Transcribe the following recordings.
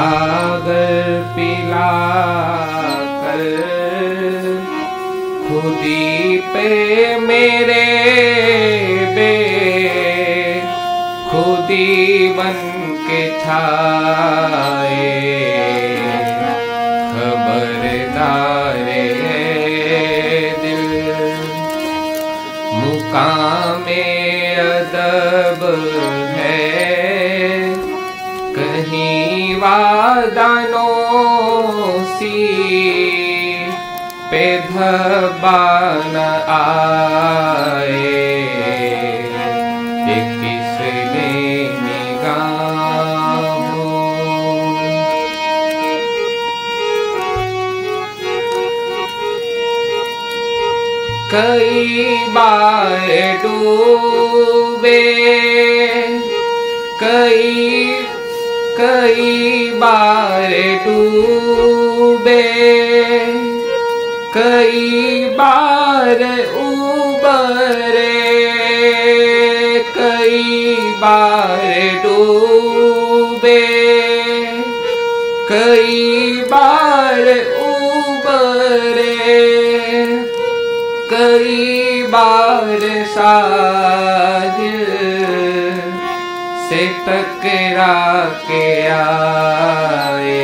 सागर पिला कर, खुदी पे मेरे बे खुदी बन के छाए। खबरदार दिल, मुकामे अदब है। कहीं वादानो सी। पे धबान आए किसने कई बार डूबे कई कई बार डूबे। कई बार उबरे। कई बार डूबे। कई बार उबरे। कई बार से टकरा के आए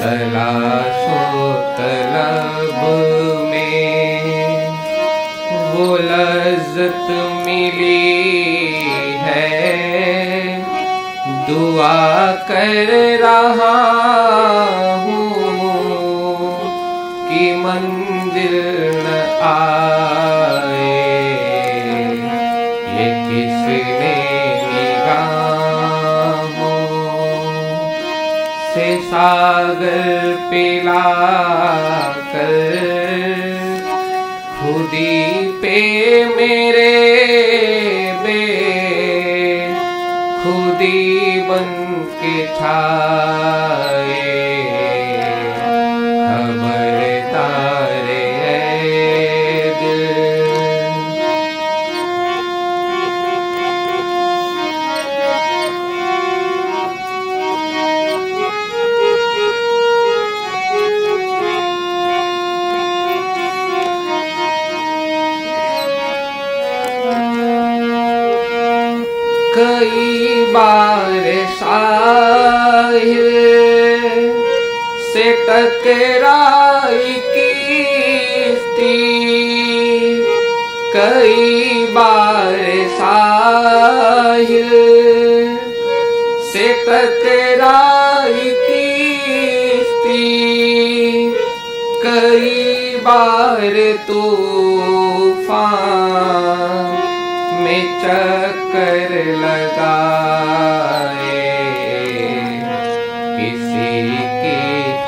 तलाशो तलब में वो लज्जत मिली है दुआ कर रहा सागर पिला कर। खुदी पे मेरे बे खुदी बन के छाए कई बार साहिल से टकराई किस्ती कई बार साहिल से टकराई किस्ती कई बार तूफ़ान में चक्कर लगाए। किसी की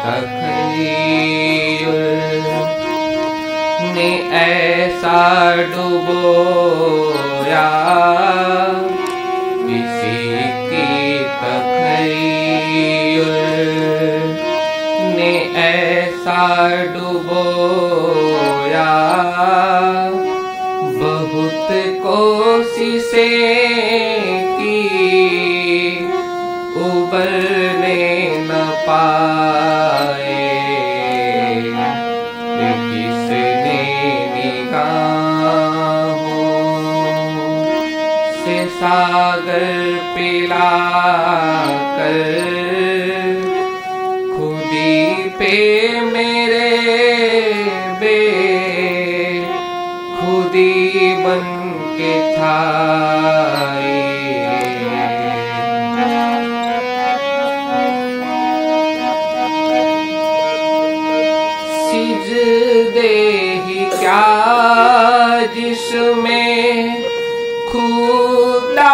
तखलील ने ऐसा डुबोया। किसी की तखलील ने ऐसा डुबोया। बहुत कोशिशें की उबरने न पाए। से सागर पिला कर खुदी पे मेरे बन के छाए सिजदे ही क्या जिसमें खुदारिया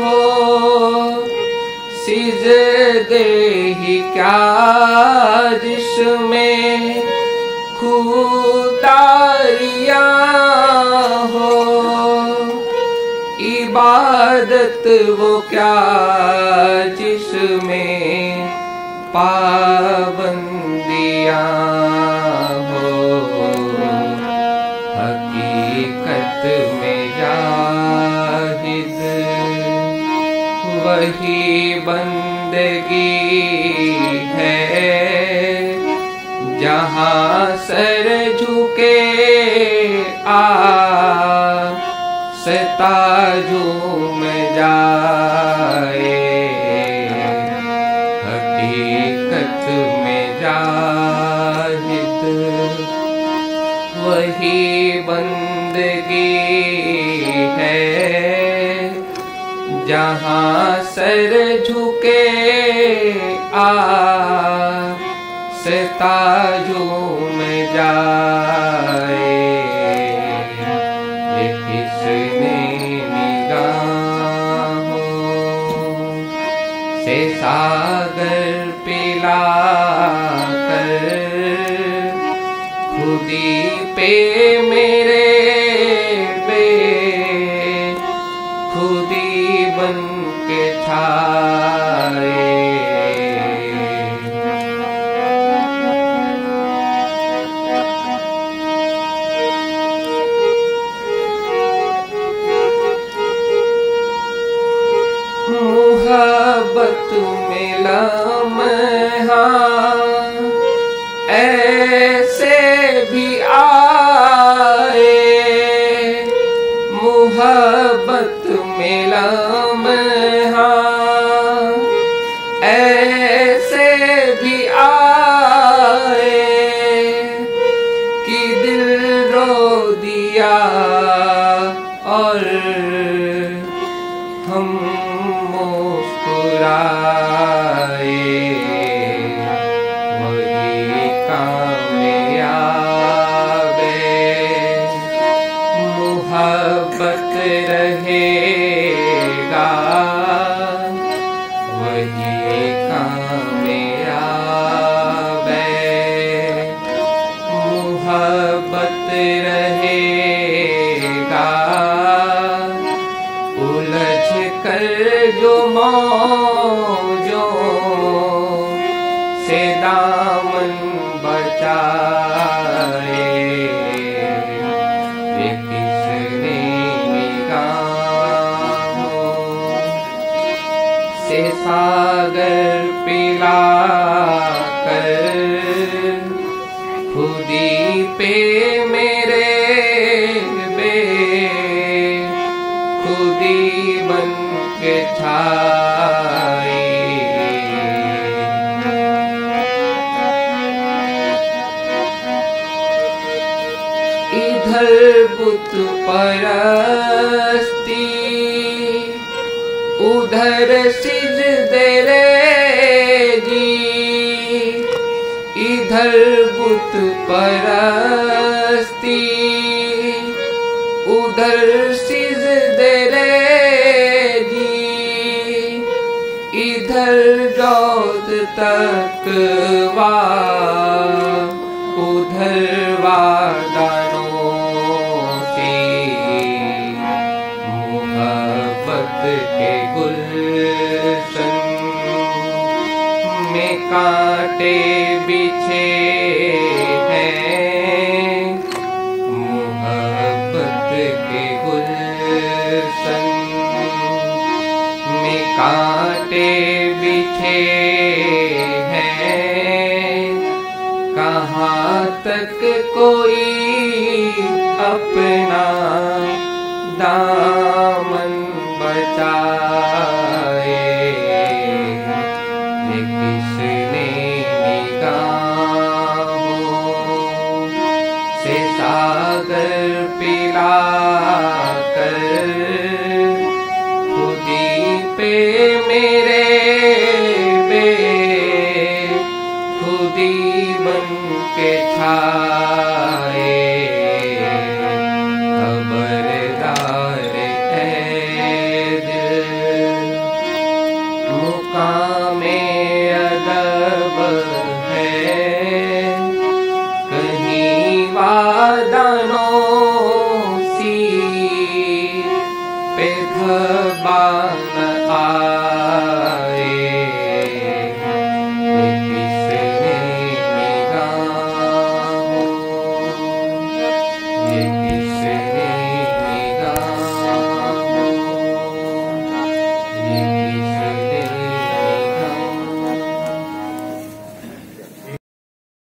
हो? सिजदे ही क्या जिसमें खुदारिया हो। इबादत वो क्या जिसमें पाबंदियाँ हो। हकीकत में जाहिद वही बंदगी सर झुके आ सताजू में जाए। हकीकत में जाहिद, वही बंदगी है। जहाँ सर झुके आ सताजू में जाए। सागर पिला कर खुदी पे मेरे मोहब्बत मिला लम्हा ऐसे भी आए। मोहब्बत मिला लम्हा ऐसे भी आए रहेगा उलझ कर जो मौजों से दामन बचाए ये किसने से सागर पिला कर खुदी पे परस्ति। उधर सिर देगी इधर बुत परा उधर सिज देरे इधर जोत तक वा उधर मोहब्बत के गुलशन में कांटे बिछे हैं। कांटे बिछे हैं। कहाँ तक कोई अपना दामन पीला